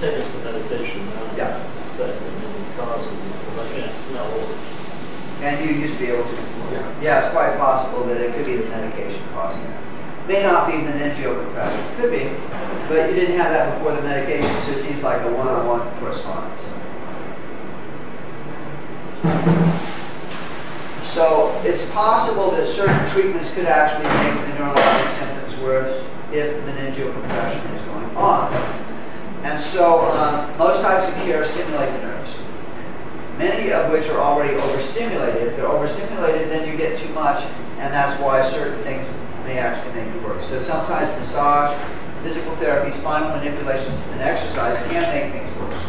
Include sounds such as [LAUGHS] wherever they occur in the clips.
taking some medication now. Yeah. I suspect it may be causing it, because I can't smell odors. And you used to be able to before. Yeah. Yeah, it's quite possible that it could be the medication causing it. May not be meningeal compression, could be, but you didn't have that before the medication, so it seems like a one-on-one correspondence. So it's possible that certain treatments could actually make the neurologic symptoms worse if meningeal compression is going on. And so um, most types of care stimulate the nerves many of which are already overstimulated. If they're overstimulated, then you get too much, and that's why certain things may actually make it worse. So sometimes massage, physical therapy, spinal manipulations, and exercise can make things worse.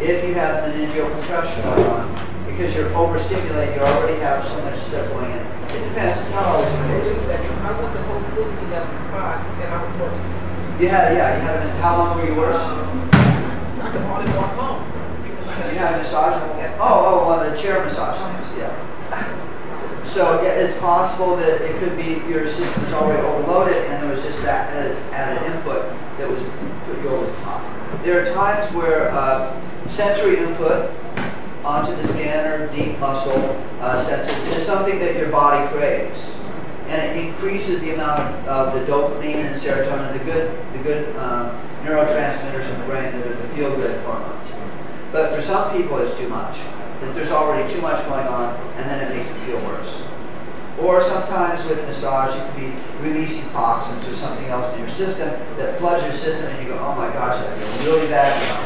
If you have meningeal compression going on, because you're overstimulated, you already have so much stuff going in. It depends. It's not always the case. I went the whole movie to that massage, and I was worse. You had, yeah, you had. A, how long were you worse? Um, I could hardly walk home. You had- a massage? Oh, oh, well, the chair massage yeah. So yeah, it's possible that it could be your system is already overloaded and there was just that added, added input that was put you over the top. There are times where uh, sensory input onto the scanner, deep muscle uh, sensors, is something that your body craves. And it increases the amount of, the dopamine and serotonin, the good, the good um, neurotransmitters in the brain, the, the feel-good hormones. But for some people, it's too much. That there's already too much going on, and then it makes them feel worse. Or sometimes with massage, you can be releasing toxins or something else in your system that floods your system, and you go, oh my gosh, I feel really bad now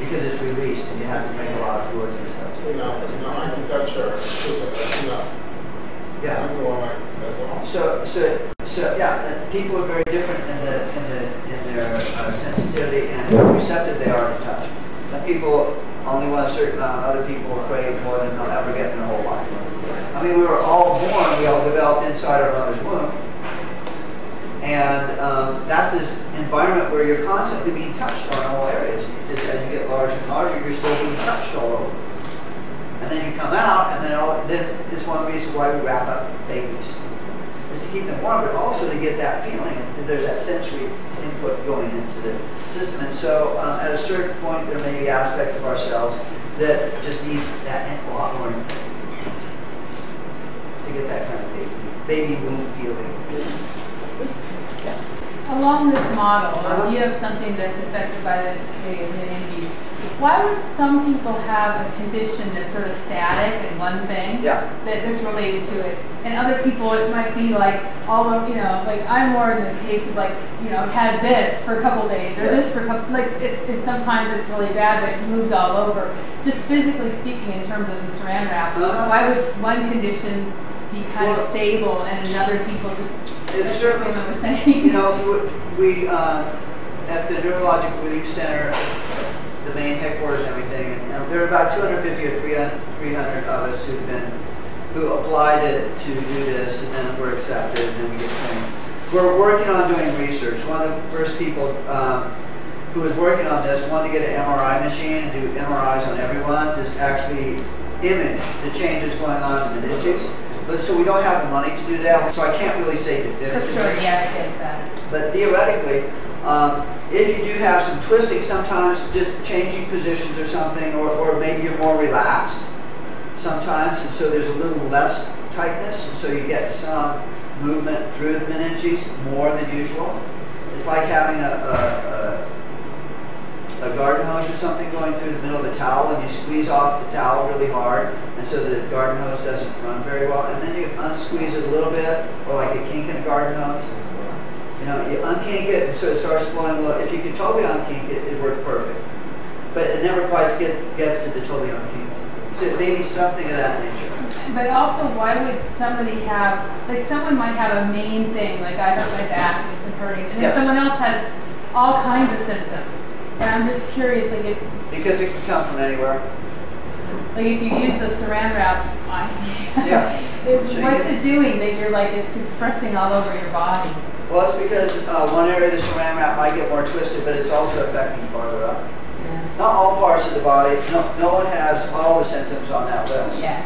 because it's released, and you have to drink a lot of fluids and stuff. You know, you know, I can cut your, just, you know, Yeah. I'm going like, that's all. So, so, so, yeah, people are very different in the in the in their uh, sensitivity and how receptive they are to touch. Some people only want a certain amount. Other people crave more than they'll ever get in their whole life. I mean, we were all born. We all developed inside our mother's womb, and um, that's this environment where you're constantly being touched on all areas. Just as you get larger and larger, you're still being touched all over. And then you come out, and then all, then it's one reason why we wrap up babies is to keep them warm, but also to get that feeling that there's that sensory input going into the system. And so, um, at a certain point, there may be aspects of ourselves that just need that a lot more to get that kind of baby, baby womb feeling. Along this model, if you have something that's affected by the, the meninges, why would some people have a condition that's sort of static and one thing Yeah. that, that's related to it, and other people it might be like all of you know like I'm more in the case of like you know I've had this for a couple days or Yes. this for a couple like it, it sometimes it's really bad but it moves all over. Just physically speaking, in terms of the saran wrap, Uh-huh. why would one condition be kind Well- of stable and another people just It's certainly, Simon was saying? you know, we, um, at the Neurologic Relief Center, the main headquarters and everything, and there are about 250 or 300, 300 of us who've been, who applied it to do this, and then were accepted, and then we get trained. We're working on doing research. One of the first people um, who was working on this wanted to get an MRI machine and do MRIs on everyone, just actually image the changes going on in the meninges. But so we don't have the money to do that, so I can't really say For definitively. sure, yeah, I get that. But theoretically, um, if you do have some twisting, sometimes just changing positions or something, or, or maybe you're more relaxed sometimes, and so there's a little less tightness, and so you get some movement through the meninges more than usual. It's like having a, a, a, garden hose or something going through the middle of the towel, and you squeeze off the towel really hard, and so the garden hose doesn't run very well, and then you unsqueeze it a little bit, or like a kink in a garden hose. You know, you unkink it, and so it starts flowing a little. If you could totally unkink it, it worked perfect. But it never quite get, gets to the totally unkinked. So it may be something of that nature. But also, why would somebody have, like, someone might have a main thing, like I hurt my back and it's been hurting, and then Yes. someone else has all kinds of symptoms. And I'm just curious, like, if, Because it can come from anywhere. like if you use the saran wrap idea, [LAUGHS] Yeah. it- So what's it doing that you're like, it's expressing all over your body? Well, it's because uh, one area of the saran wrap might get more twisted, but it's also affecting farther up. Yeah. Not all parts of the body. No, no one has all the symptoms on that list. Yeah.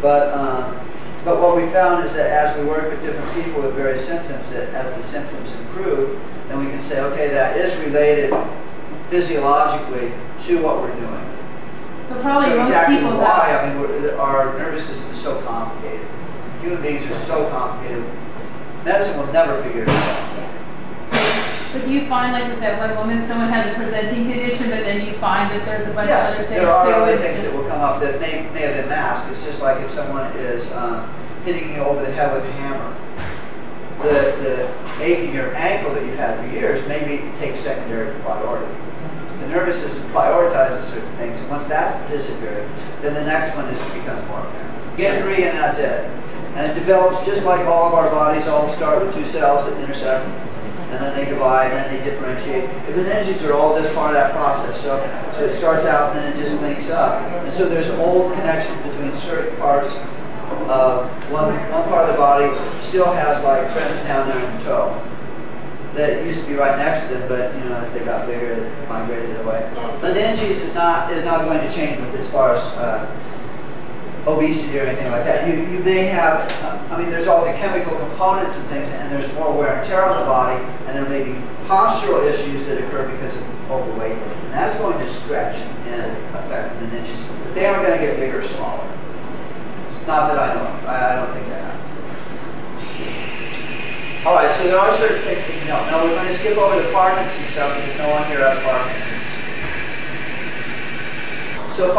But um, but what we found is that as we work with different people with various symptoms, that as the symptoms improve, then we can say, okay, that is related physiologically to what we're doing. So probably so most exactly people why. I mean, we're, our nervous system is so complicated. Human beings are so complicated. Medicine will never figure it out. But do you find like with that one woman, someone has a presenting condition, but then you find that there's a bunch of Yes, other things Yes, there are other things that will come up that may, may have been masked. It's just like if someone is um, hitting you over the head with a hammer. The, the ache in your ankle that you've had for years maybe takes secondary priority. The nervous system prioritizes certain things, and once that's disappeared, then the next one is becomes more apparent. Get three, and that's it. And it develops just like all of our bodies all start with two cells that intersect, and then they divide, and then they differentiate. The meninges are all just part of that process. So, so it starts out, and then it just links up. And so there's old connections between certain parts of one, one part of the body still has like friends down there in the toe that used to be right next to them, but you know, as they got bigger, it migrated away. Meninges is not is not going to change with as far as uh, obesity or anything like that. You you may have, I mean, there's all the chemical components and things, and there's more wear and tear on the body, and there may be postural issues that occur because of overweight, and that's going to stretch and affect the meninges. But they aren't going to get bigger or smaller. Not that I know. I, I don't think that happens. All right, so there are certain things that you know. Now we're going to skip over the Parkinson's stuff because no one here has Parkinson's. So